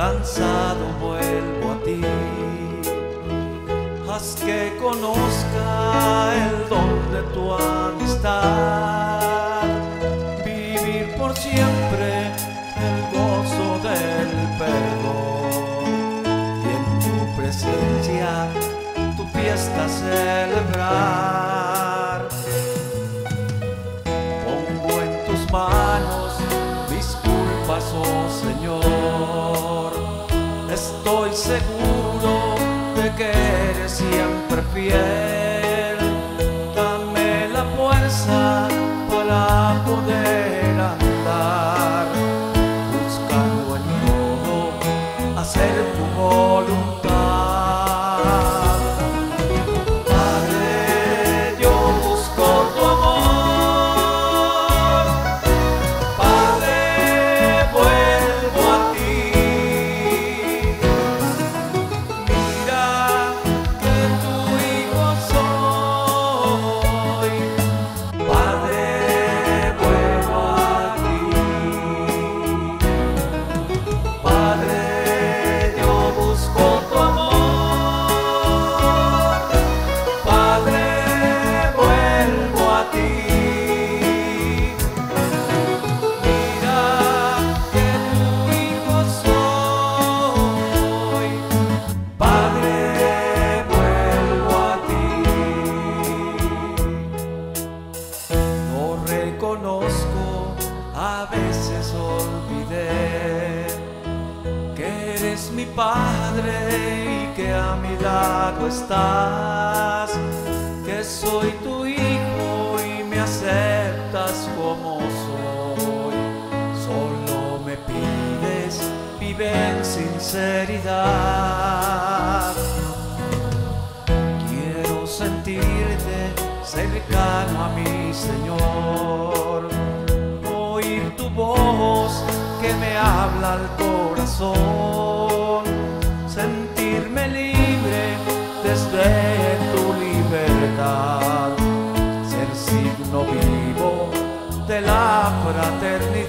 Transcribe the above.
cansado vuelvo a ti. Haz que conozca el don de tu amistad, vivir por siempre el gozo del perdón y en tu presencia tu fiesta celebrar. Eres siempre reconozco, a veces olvidé que eres mi Padre y que a mi lado estás, que soy tu hijo y me aceptas como soy. Solo me pides, vive en sinceridad. cercano a mi Señor. Oír tu voz que me habla al corazón, sentirme libre desde tu libertad, ser signo vivo de la fraternidad.